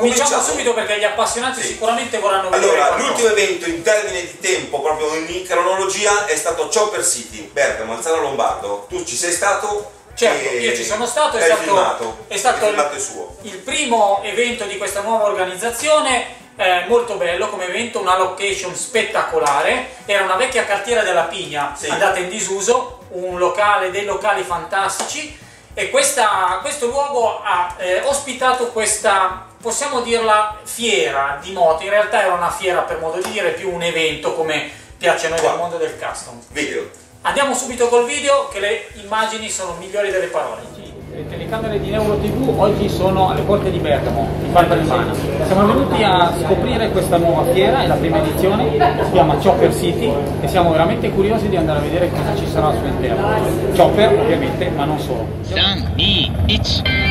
K4U. Cominciamo, subito perché gli appassionati sì. sicuramente vorranno vedere Allora, l'ultimo evento in termini di tempo, proprio in cronologia, è stato Chopper City, Bergamo, Alzano Lombardo. Tu ci sei stato? Certo, io ci sono stato, è stato, filmato, è stato il, il, primo evento di questa nuova organizzazione, eh, molto bello come evento, una location spettacolare, era una vecchia cartiera della Pigna, sì. andata in disuso, un locale, dei locali fantastici e questa, questo luogo ha eh, ospitato questa, possiamo dirla, fiera di moto, in realtà era una fiera per modo di dire, più un evento come piace a noi del mondo del custom. Video. Andiamo subito col video che le immagini sono migliori delle parole. Le telecamere di Neuro TV oggi sono alle porte di Bergamo, in Val Bresana. Siamo venuti a scoprire questa nuova fiera, è la prima edizione, si chiama Chopper City e siamo veramente curiosi di andare a vedere cosa ci sarà al suo interno. Chopper ovviamente, ma non solo. 3,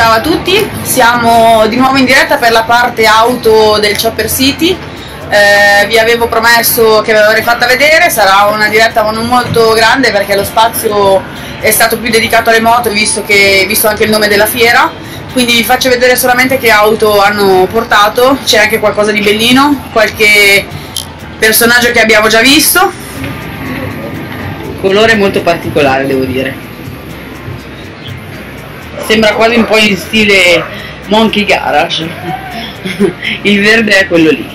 Ciao a tutti, siamo di nuovo in diretta per la parte auto del Chopper City. Eh, vi avevo promesso che ve l'avrei fatta vedere, sarà una diretta non molto grande perché lo spazio è stato più dedicato alle moto visto, che, visto anche il nome della fiera. Quindi vi faccio vedere solamente che auto hanno portato, c'è anche qualcosa di bellino, qualche personaggio che abbiamo già visto. Colore molto particolare devo dire sembra quasi un po' in stile Monkey Garage. Il verde è quello lì.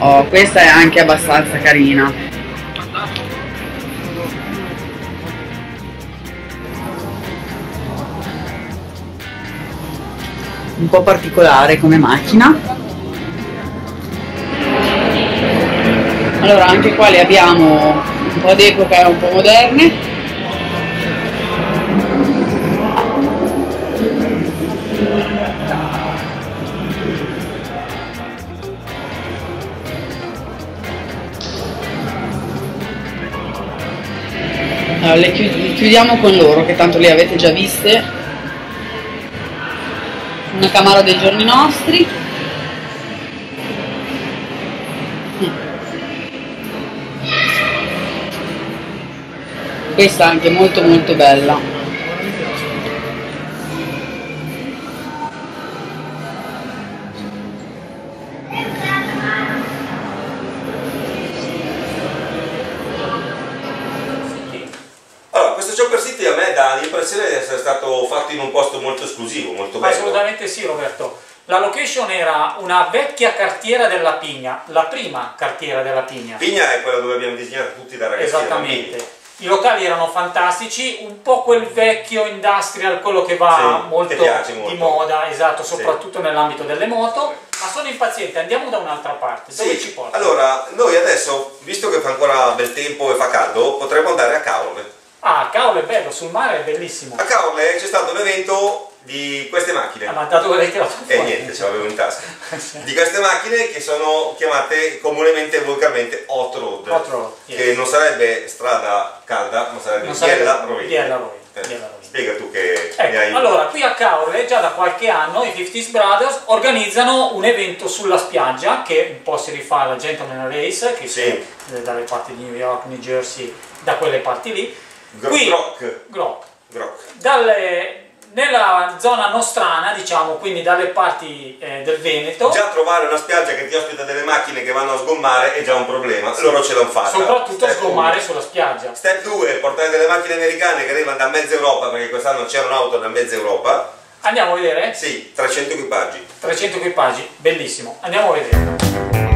Oh questa è anche abbastanza carina. Un po' particolare come macchina. Allora anche qua le abbiamo un po' d'epoca e un po' moderne Le chiudiamo con loro, che tanto le avete già viste. Una camera dei giorni nostri. Questa anche molto molto bella. Assolutamente sì Roberto. La location era una vecchia cartiera della Pigna, la prima cartiera della Pigna. Pigna è quella dove abbiamo disegnato tutti da ragazzini. Esattamente. I locali erano fantastici, un po' quel vecchio industrial, quello che va Sì, molto, di moda, esatto, Sì. soprattutto nell'ambito delle moto. Ma sono impaziente, andiamo da un'altra parte. Dove Sì, ci porta? allora noi adesso, visto che fa ancora bel tempo e fa caldo, potremmo andare a Caorle. Ah, cavolo, è bello, sul mare è bellissimo. A Caorle c'è stato un evento di queste macchine. Ah, ma da dove l'hai tirato E fuori? niente, ce l'avevo in tasca. Sì. Di queste macchine che sono chiamate comunemente e volgarmente hot road. Yes. Che non sarebbe strada calda, ma sarebbe Non biella rovina. Eh, biella rovina. Spiega tu che Ecco, hai allora, qui a Caorle, già da qualche anno, i 50s Brothers organizzano un evento sulla spiaggia che un po' si rifà alla Gentleman Race, che Sì. è dalle parti di New York, New Jersey, da quelle parti lì. Gro- qui, Groc. Groc. Groc. Dalle- nella zona nostrana, diciamo, quindi dalle parti eh, del Veneto, Già trovare una spiaggia che ti ospita delle macchine che vanno a sgommare è già un problema. Loro ce l'hanno fatta. soprattutto Step sgommare uno. sulla spiaggia. Step 2, portare delle macchine americane che arrivano da mezza Europa, perché quest'anno c'erano auto da mezza Europa. Andiamo a vedere? Sì, 300 equipaggi. 300 equipaggi, bellissimo. Andiamo a vedere.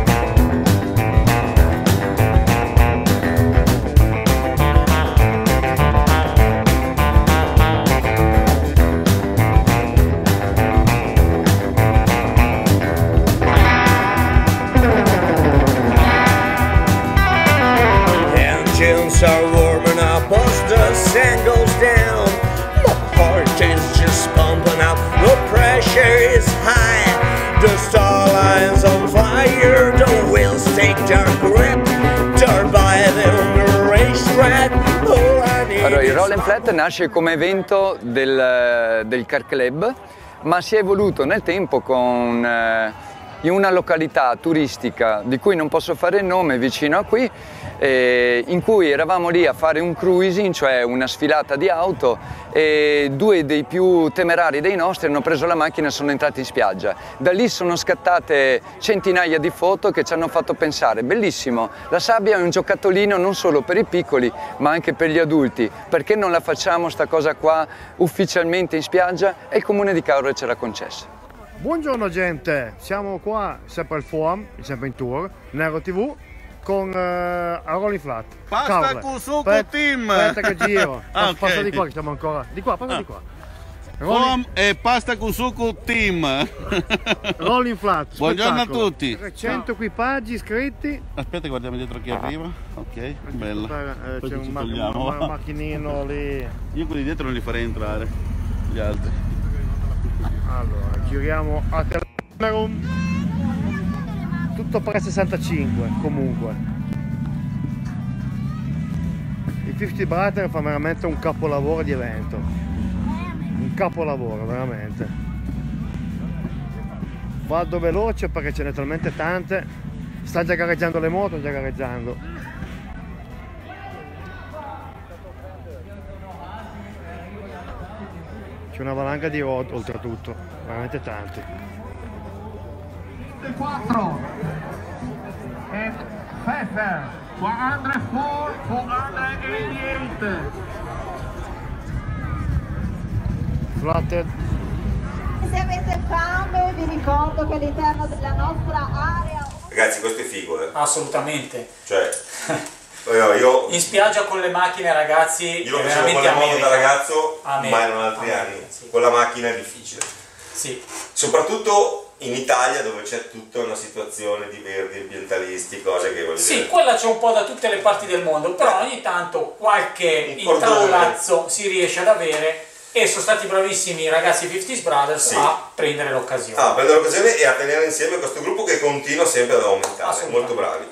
Nasce come evento del, del Car Club, ma si è evoluto nel tempo con eh, in una località turistica di cui non posso fare il nome vicino a qui, eh, in cui eravamo lì a fare un cruising, cioè una sfilata di auto e due dei più temerari dei nostri hanno preso la macchina e sono entrati in spiaggia. Da lì sono scattate centinaia di foto che ci hanno fatto pensare, bellissimo, la sabbia è un giocattolino non solo per i piccoli ma anche per gli adulti, perché non la facciamo sta cosa qua ufficialmente in spiaggia e il comune di Cauro ce l'ha concessa. Buongiorno gente, siamo qua sempre al forum, sempre in tour, Nero TV con eh, a Rolling Flat. Pasta Caorle. Kusuko Aspetta- Team. Aspetta che giro. Ah, Passa- Passa di qua che siamo ancora. Di qua, passa di qua. Rolling, Fom e Pasta Kusuko Team. Rolling Flat. Buongiorno a tutti. 300 equipaggi iscritti. Aspetta, guardiamo dietro chi arriva. Ok, bello. Eh, Poi c'è ci un, ma- un macchinino lì. Io quelli dietro non li farei entrare. Gli altri. Allora, giriamo a Telerum. Tutto per 65 comunque. Il 50 Brother fa veramente un capolavoro di evento. Un capolavoro, veramente. Vado veloce perché ce n'è talmente tante. Sta già gareggiando le moto, già gareggiando. C'è una valanga di road oltretutto, veramente tanti. 4 and Pfeffer 404 488 Flatted, Se avete fame vi ricordo che all'interno della nostra area Ragazzi, questo è figo, eh. Assolutamente. Cioè, io, io, In spiaggia con le macchine, ragazzi, io lo facevo con le moto America. da ragazzo, America. ma erano altri America, anni. sì. Con la macchina è difficile. Sì. Soprattutto in Italia dove c'è tutta una situazione di verdi ambientalisti, cose che voglio Sì, dire. quella c'è un po' da tutte le parti del mondo, però ogni tanto qualche intrallazzo si riesce ad avere e sono stati bravissimi i ragazzi 50s Brothers Sì. a prendere l'occasione. Ah, prendere l'occasione e a tenere insieme questo gruppo che continua sempre ad aumentare, molto bravi.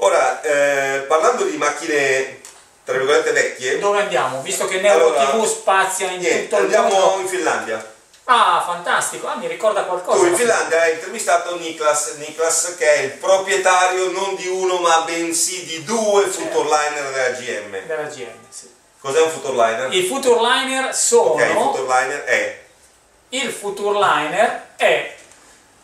Ora, eh, parlando di macchine, tra virgolette, vecchie, Dove andiamo? Visto che Nero Allora, TV spazia in niente, tutto il andiamo mondo. in Finlandia. Ah, fantastico, ah, mi ricorda qualcosa. Tu in Finlandia hai intervistato Niklas, Niklas che è il proprietario non di uno ma bensì di due Futurliner della GM. Della GM, sì. Cos'è un Futurliner? I Futurliner sono... Ok, il Futurliner è, Il Futurliner è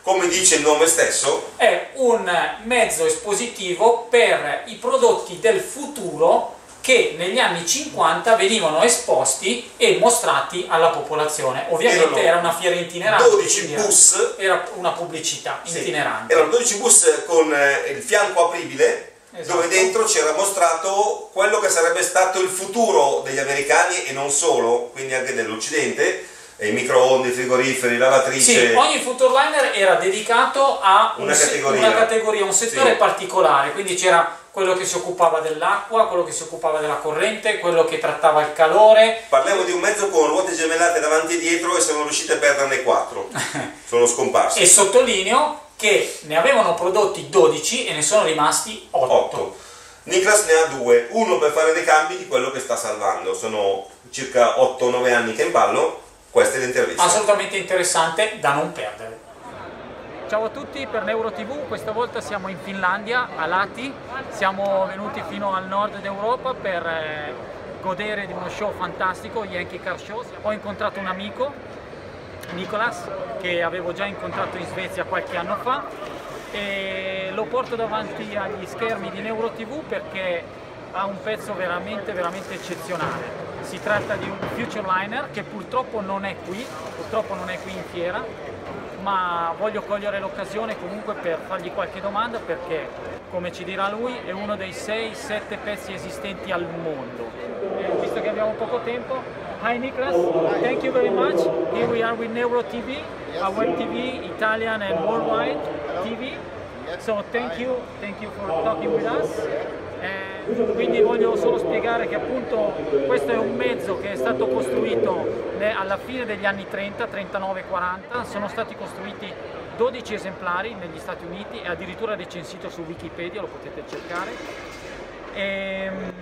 come dice il nome stesso, è un mezzo espositivo per i prodotti del futuro che negli anni 50 venivano esposti e mostrati alla popolazione. Ovviamente Erano era una fiera itinerante. 12 quindi era- bus. Era una pubblicità Sì. itinerante. Erano 12 bus con eh, il fianco apribile Esatto. dove dentro c'era mostrato quello che sarebbe stato il futuro degli americani e non solo, quindi anche dell'Occidente, i microonde, i frigoriferi, lavatrice. Sì, ogni Futurliner era dedicato a un Una se- categoria. una categoria, un settore Sì. particolare, quindi c'era quello che si occupava dell'acqua, quello che si occupava della corrente, quello che trattava il calore. Parliamo di un mezzo con ruote gemellate davanti e dietro e siamo riusciti a perderne 4. Sono scomparsi. E sottolineo che ne avevano prodotti 12 e ne sono rimasti 8. 8. Niklas ne ha due, uno per fare dei cambi di quello che sta salvando. Sono circa 8-9 anni che è in ballo, questa è l'intervista. Assolutamente interessante da non perdere. Ciao a tutti per NeuroTV, questa volta siamo in Finlandia, a Lati, siamo venuti fino al nord d'Europa per eh, godere di uno show fantastico, Yankee Car Show. Ho incontrato un amico, Nicolas, che avevo già incontrato in Svezia qualche anno fa e lo porto davanti agli schermi di NeuroTV perché ha un pezzo veramente veramente eccezionale. Si tratta di un Futureliner che purtroppo non è qui, purtroppo non è qui in fiera, ma voglio cogliere l'occasione comunque per fargli qualche domanda perché, come ci dirà lui, è uno dei 6-7 pezzi esistenti al mondo. E visto che abbiamo poco tempo, hi Niklas, thank you very much. Here we are with Neuro TV, a web TV, Italian and worldwide TV. So thank you, thank you for talking with us. Eh, quindi voglio solo spiegare che appunto questo è un mezzo che è stato costruito alla fine degli anni 30, 39, 40, sono stati costruiti 12 esemplari negli Stati Uniti e addirittura recensito su Wikipedia, lo potete cercare. Ehm,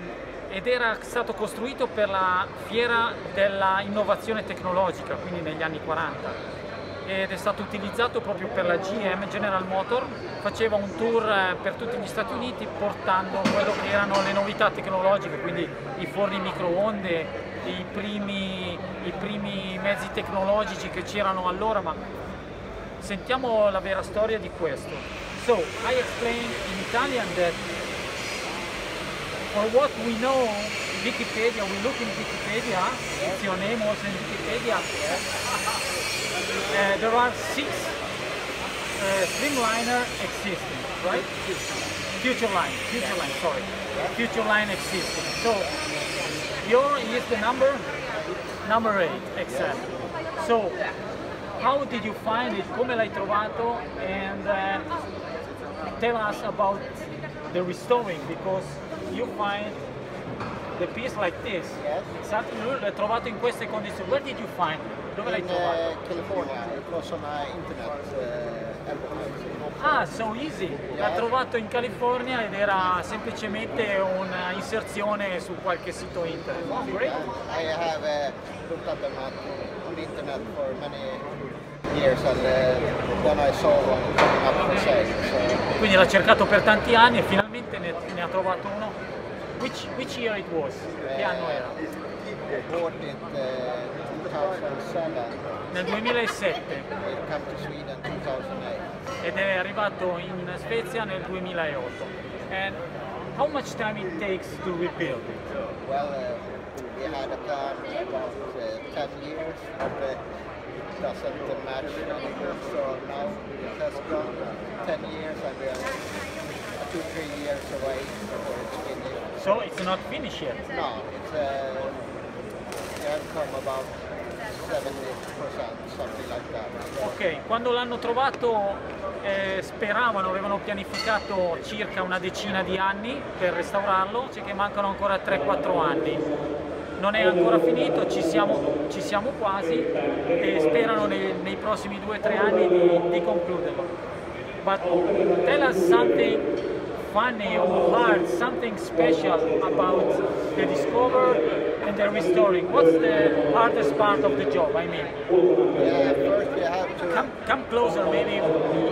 ed era stato costruito per la fiera dell'innovazione tecnologica, quindi negli anni 40 ed è stato utilizzato proprio per la GM, General Motor, faceva un tour eh, per tutti gli Stati Uniti portando quello che erano le novità tecnologiche, quindi i forni microonde, i primi, i primi mezzi tecnologici che c'erano allora, ma sentiamo la vera storia di questo. So, I explained in Italian that for what we know, Wikipedia, we look in Wikipedia, it's your name also in Wikipedia, uh, there are six uh, Streamliner existing, right? Future line, future line, sorry. Future line existing. So, your is the number? Number eight, exactly. So, how did you find it? Come l'hai trovato? And uh, tell us about the restoring because you find the piece like this. Yes. Lui l'hai trovato in queste condizioni. Where did you find it? Dove l'hai in trovato? uh, California. It was on uh, internet uh. Ah, so easy! L'ha Yes. trovato in California ed era semplicemente un'inserzione su qualche sito internet. Oh, great! I have uh, looked at them on the internet for many years and uh, then I saw one coming up for sale. So Quindi l'ha cercato per tanti anni e finalmente ne, ne ha trovato uno. Which, which year it was? Che anno era? Bought it uh, 2007. Nel 2007 It came to Sweden 2008. ed è arrivato in Svezia nel 2008. And how much time it takes to rebuild it? Well, uh, we had a plan about uh, 10 years, but it doesn't match anymore. So now it has gone 10 years and we are two, three years away. So it's not finished yet. No, it's uh, we have come about 70%, something like that. Ok, quando l'hanno trovato eh, speravano, avevano pianificato circa una decina di anni per restaurarlo, c'è che mancano ancora 3-4 anni. Non è ancora finito, ci siamo, ci siamo quasi e sperano nei, nei prossimi 2-3 anni di, di concluderlo. But tell us something funny or hard, something special about the discover and the restoring. What's the hardest part of the job? I mean, yeah, first we had to come, come closer, maybe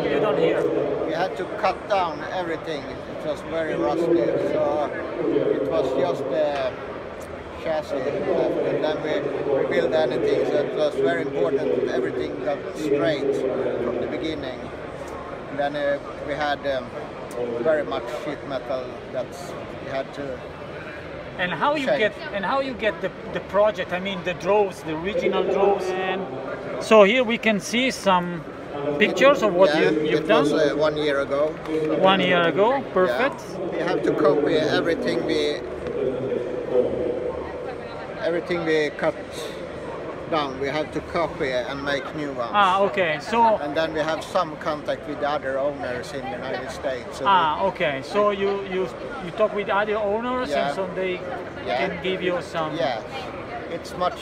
you don't hear. we had to cut down everything. It was very rusty, so it was just the chassis and then we rebuilt anything. So it was very important that everything got straight from the beginning. And then uh, we had um, very much sheet metal that we had to And how you change. get and how you get the, the project? I mean the droves, the original droves. And so here we can see some pictures of what yeah, you, you've it done was uh, one year ago. one year ago. Perfect. Yeah. We have to copy everything we everything we cut down. We have to copy and make new ones. Ah, okay. So And then we have some contact with the other owners in the United States. So ah, okay. So you you you talk with other owners, Yeah. and so they Yeah. can give you some. Yeah, it's much.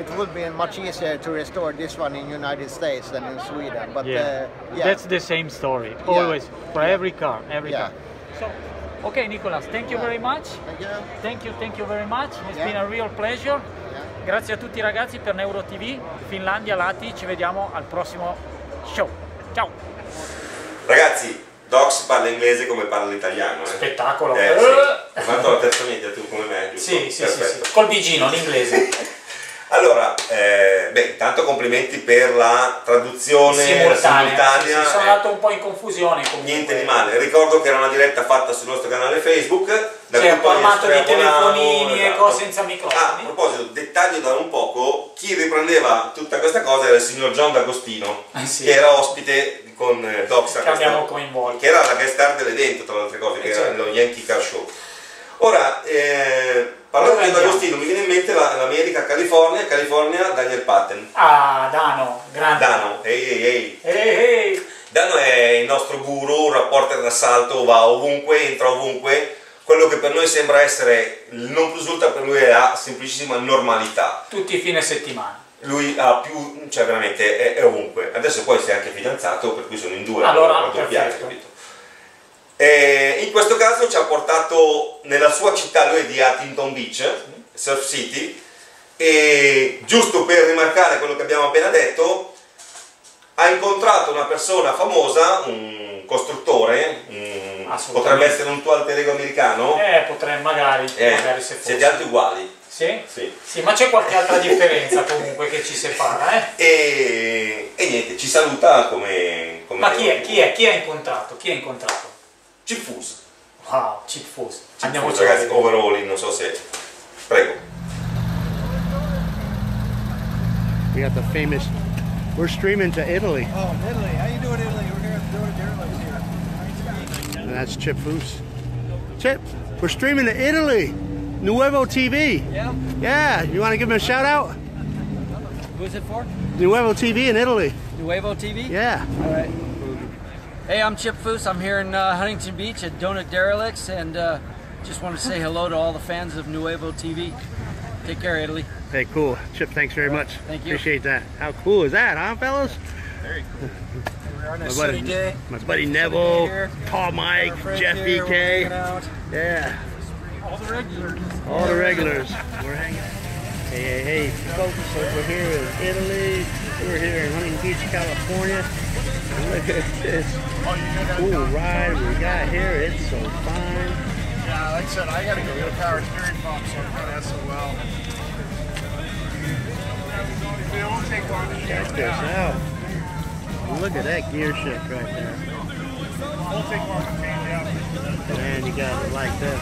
It would be much easier to restore this one in United States than in Sweden. But Yeah. uh, yeah, That's the same story. Always for every car, every Yeah. car. So, okay, Nicolas, thank you very much. Thank you. Thank you, thank you very much. It's been a real pleasure. Grazie a tutti i ragazzi per Neuro TV, Finlandia Lati, ci vediamo al prossimo show. Ciao. Ragazzi, Docs parla inglese come parla l'italiano. Eh? Spettacolo. Eh, sì. Hai fatto la terza media tu come me, giusto? Sì, sì, sì, sì. Col bigino, l'inglese. Allora, eh, beh, intanto complimenti per la traduzione Simultanea. simultanea. Sì, sì, sono eh, andato un po' in confusione comunque. Niente di male, ricordo che era una diretta fatta sul nostro canale Facebook. Da poi formato di telefonini e esatto. cose senza Ah, a microfoni. proposito, dettaglio da un poco, chi riprendeva tutta questa cosa era il signor John D'Agostino, Eh sì. che era ospite con eh, Doxa, Che abbiamo coinvolto. che era la guest star dell'evento, tra le altre cose, che Eh, era certo. lo Yankee Car Show. Ora, eh, parlando di? D'Agostino, mi viene in mente la- l'America, California, California, Daniel Patton. Ah, Dano, grande. Dano, ehi ehi ehi. Ehi, ehi. Dano è il nostro guru, un rapporter d'assalto, va ovunque, entra ovunque. Quello che per noi sembra essere il non plus ultra per lui è la semplicissima normalità. Tutti i fine settimana. Lui ha più, cioè veramente è, è ovunque. Adesso poi si è anche fidanzato, per cui sono in due. Allora, perfetto. capito? E in questo caso ci ha portato nella sua città, lui è di Huntington Beach, Surf City, e giusto per rimarcare quello che abbiamo appena detto, ha incontrato una persona famosa, un costruttore, un- Assolutamente. potrebbe essere un tuo alter ego americano, Eh, potrei magari, Eh, magari se fosse. siete altri uguali. Sì? Sì. Sì, ma c'è qualche altra differenza comunque che ci separa, eh? E, e niente, ci saluta come... come Ma chi è? Chi è? Chi ha incontrato? Chi ha incontrato? Cifus. Wow, Chip Fus. Cifus, Andiamoci a ragazzi, overall, non so se... Prego. We got the famous. We're streaming to Italy. Oh, Italy. How you doing, Italy? And that's Chip Foose. Chip, we're streaming to Italy. Nuevo TV. Yeah. Yeah, you want to give him a shout out? Who's it for? Nuevo TV in Italy. Nuevo TV? Yeah. All right. Hey, I'm Chip Foose. I'm here in uh, Huntington Beach at Donut Derelicts and uh, just want to say hello to all the fans of Nuevo TV. Take care, Italy. Hey, cool. Chip, thanks very much. Thank you. Appreciate that. How cool is that, huh, fellas? Very cool. We're on a My buddy, day. my buddy Neville, here. Paul Mike, Jeff here, we're EK. out. Yeah, All the regulars. all the regulars. We're hanging. Hey, hey, hey, folks, we're here in Italy. We're here in Huntington Beach, California. Look at this cool ride we got here. It's so fine. Yeah, like I said, I gotta go get a power steering pump, so I'm kind of SOL. It won't take long to Check this out. Look at that gear shift right there. Man, you got it like this.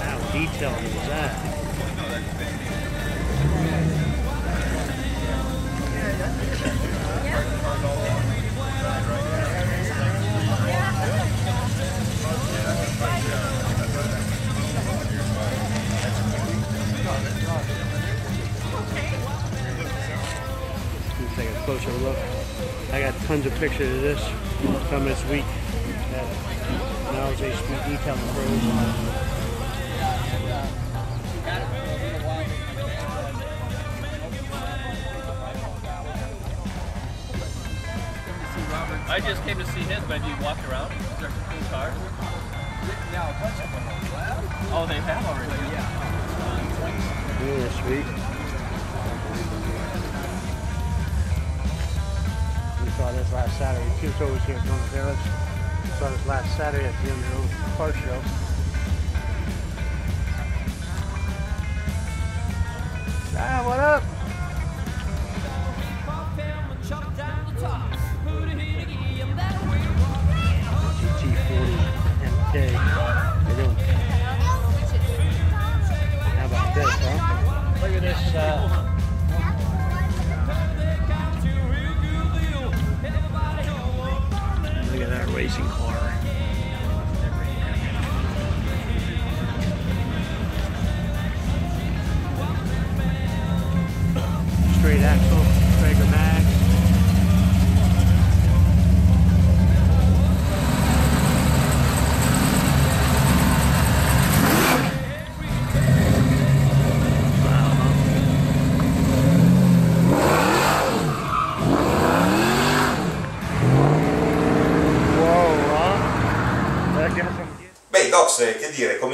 How detailed is that? Let's take a closer look. I got tons of pictures of this from this week. at Niles H. Street Detailing Pros. I just came to see his, but have you walked around? Is there some cool cars? Yeah, a bunch of them. Oh, they have already. Yeah. Really sweet. Saw this last Saturday. Kim's always here at Donald Village. Saw this last Saturday at the Underoath Car Show. Ah, what up?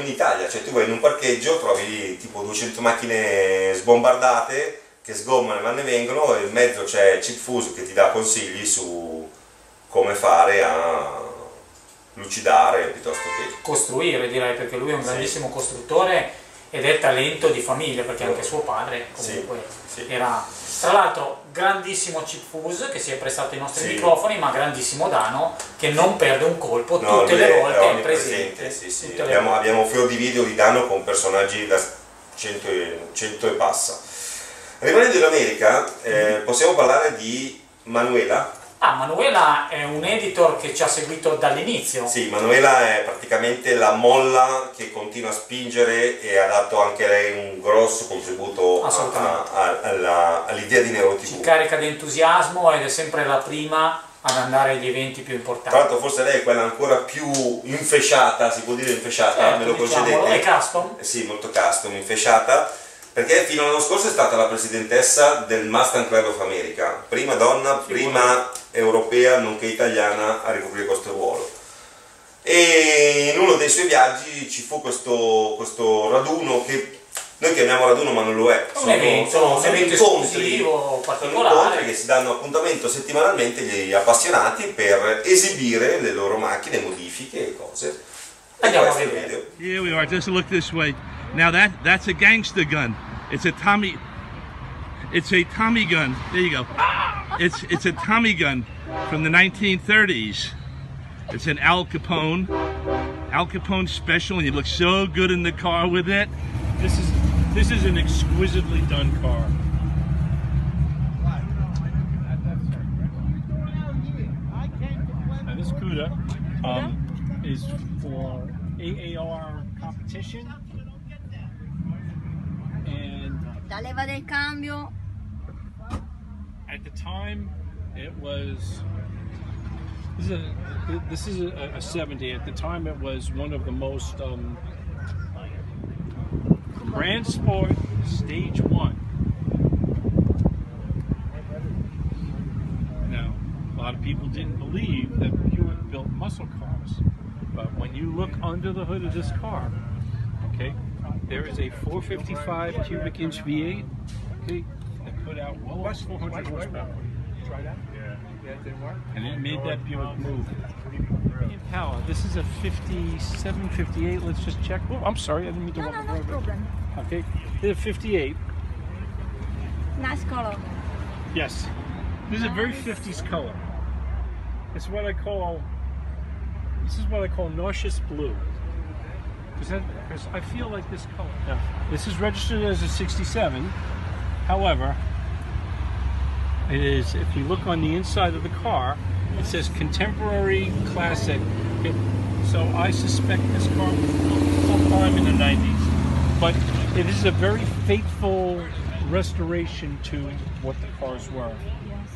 Come in Italia, cioè tu vai in un parcheggio, trovi tipo 200 macchine sbombardate che sgommano e vanno e vengono e in mezzo c'è Chip Fuse che ti dà consigli su come fare a lucidare piuttosto che... costruire direi perché lui è un Sì. grandissimo costruttore ed è talento di famiglia perché anche suo padre Sì, comunque sì. era tra l'altro grandissimo chip fuse che si è prestato ai nostri Sì. microfoni ma grandissimo Dano che non perde un colpo No, tutte le volte è presente sì, sì. Abbiamo, abbiamo fior di video di danno con personaggi da 100 e, 100 e passa. Rimanendo in America, eh, possiamo parlare di Manuela. Ah Manuela è un editor che ci ha seguito dall'inizio Sì, Manuela è praticamente la molla che continua a spingere e ha dato anche lei un grosso contributo all'idea di Nero ci TV. carica di entusiasmo ed è sempre la prima ad andare agli eventi più Tra importanti l'altro forse lei è quella ancora più infesciata, si può dire infesciata, Certo, me lo diciamolo, concedete? è custom. Eh Sì, molto custom, infesciata, perché fino all'anno scorso è stata la presidentessa del Mustang Club of America, prima donna, prima europea, nonché italiana a ricoprire questo ruolo. E in uno dei suoi viaggi ci fu questo, questo raduno che noi chiamiamo raduno ma non lo è, Un evento, un evento esclusivo, sono incontri che si danno appuntamento settimanalmente agli appassionati per esibire le loro macchine, modifiche e cose. Andiamo a questo vedere. Here we are. Just look this way. Now that that's a gangster gun. It's a Tommy. It's a Tommy gun. There you go. It's it's a Tommy gun from the 1930s. It's an Al Capone. Al Capone special, and you look so good in the car with it. This is this is an exquisitely done car. This CUDA um, is for AAR competition, and Leva del cambio. at the time it was this is a, this is a, a 70 at the time it was one of the most um, grand sport stage one now a lot of people didn't believe that Buick built muscle cars but when you look under the hood of this car okay there is a 455 cubic inch V8 okay that put out well over 400 horsepower Try that? Yeah. Yeah, it didn't and it made that Buick um, move. Power, this is a 57, 58. Let's just check. Oh, I'm sorry, I didn't mean to No, walk no, over no it. problem. Okay, this is a 58. Nice color. Yes, this is a very 50s color. It's what I call. This is what I call nauseous blue. Because I feel like this color. Now, this is registered as a 67. However, it is, if you look on the inside of the car, it says contemporary classic. It- so I suspect this car was built sometime in the 90s. But it is a very faithful restoration to what the cars were. Yes.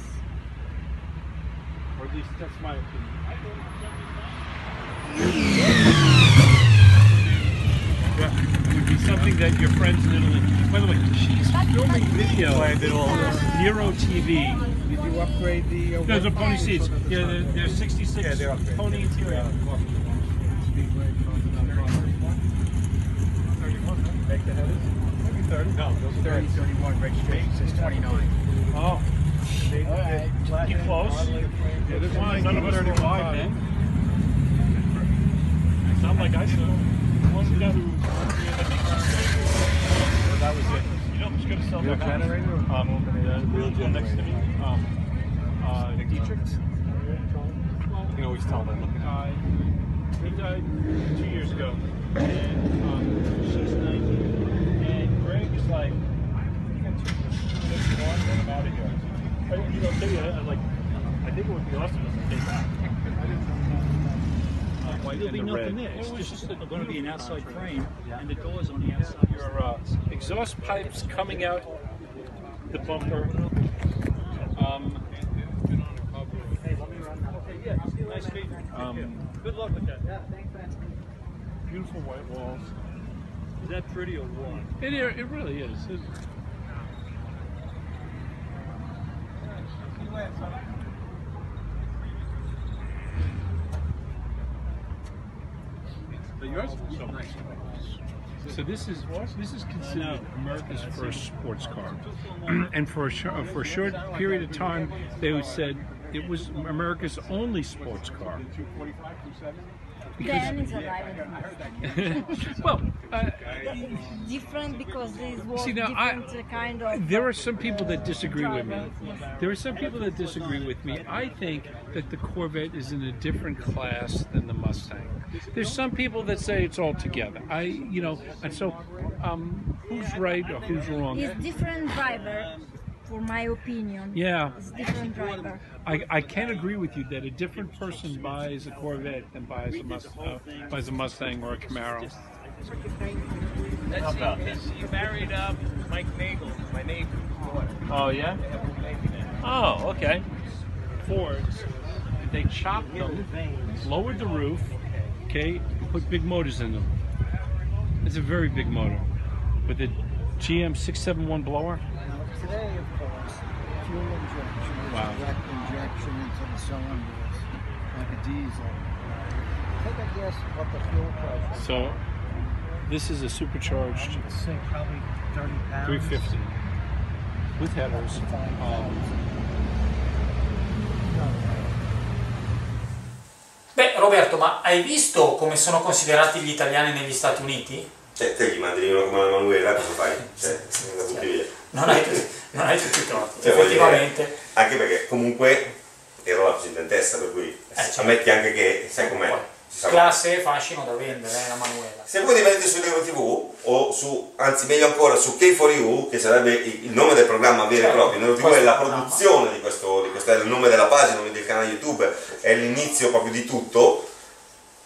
Or at least that's my opinion. Yeah, it would be something that your friends in Italy. By the way, she's filming video. I did all this. Nero TV. Did you upgrade the? Uh, There's a pony seats. Yeah, they're, they're 66 Yeah, they're upgraded. pony interior. Make the headers? Maybe 30. No, those 30, 31 registration says 29. Oh. Keep close. Yeah, this Son one of a 35 then. Sound like I saw. You know Real generator? Um, real one next to me. Um, uh. You can always tell by looking Uh, he died two years ago. And um, she's 90. And Greg is like. I, I, I think it would be awesome if came back. I white There'll and be the red. nothing there. It's just going to be an outside frame, and the doors on the outside. Your uh, exhaust pipes coming out the bumper. Um, Nice feet. um, Good luck with that. beautiful white walls. Is that pretty or what? It, it really is. It- But yours is so nice. So this is this is considered America's first sports car, and for a for a short period of time, they said it was America's only sports car. Then it's arrived. well, uh, It's different because this was See, now, I- different kind of. There are some people that disagree with me. There are some people that disagree with me. I think that the Corvette is in a different class than the Mustang. There's some people that say it's all together. I, you know, and so um, who's right or who's wrong? It's different driver, for my opinion. Yeah. It's different driver. I, I can't agree with you that a different person buys a Corvette than buys a, Mus- uh, buys a Mustang or a Camaro. That's about this. You married um, Mike Nagel, my neighbor. Oh yeah. Oh, okay. Fords. They chopped them, lowered the roof, okay, put big motors in them. It's a very big motor with a GM 671 blower. Today, of course, fuel injection is Wow. direct injection into the cylinders, like a diesel. Take a guess what the fuel pressure is. So this is a supercharged I would say probably 30 pounds. 350 with headers. Um, Beh, Roberto, ma hai visto come sono considerati gli italiani negli Stati Uniti? Cioè, te gli mandi uno come la Manuela, cosa fai? Cioè, la butti via. Non hai, non hai tutti i torti, Cioè, effettivamente. dire, anche perché comunque ero la presidentessa, per cui certo. ammetti anche che, sai com'è? Classe e fascino da vendere, eh, la Manuela. Se voi rimanete su Nero TV o su, anzi meglio ancora su K4U, che sarebbe il nome del programma vero e Certo, proprio, Nero TV questo è la produzione di questo, di questo, è il nome della pagina, il nome del canale YouTube, è l'inizio proprio di tutto.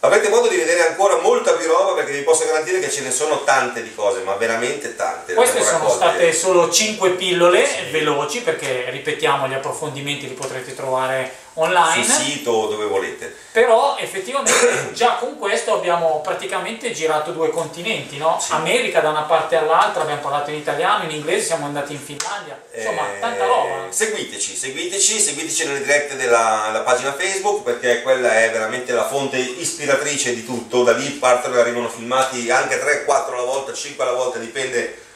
Avrete modo di vedere ancora molta più roba perché vi posso garantire che ce ne sono tante di cose, ma veramente tante. Queste sono state solo 5 pillole veloci perché ripetiamo gli approfondimenti li potrete trovare online. sul sito dove volete. Però effettivamente già con questo abbiamo praticamente girato due continenti, no? America da una parte all'altra, abbiamo parlato in italiano, in inglese, siamo andati in Finlandia, insomma tanta roba. Eh, Seguiteci, seguiteci, seguiteci nelle dirette della, della pagina Facebook perché quella è veramente la fonte ispiratrice di tutto, da lì partono e arrivano filmati anche 3, 4 alla volta, 5 alla volta, dipende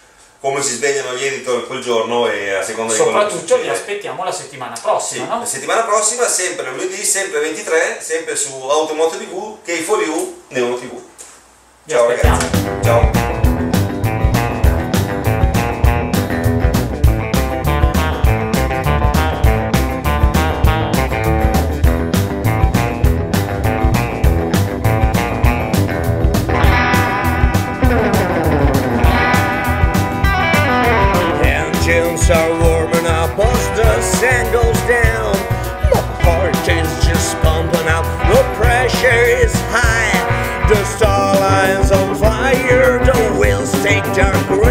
come si svegliano gli editor quel giorno e a seconda di quello che Soprattutto vi succede. aspettiamo la settimana prossima, no? La settimana prossima, sempre lunedì, sempre 23, sempre su Automoto TV, K4U, Neuro TV. Ciao ragazzi. Ciao. Jack.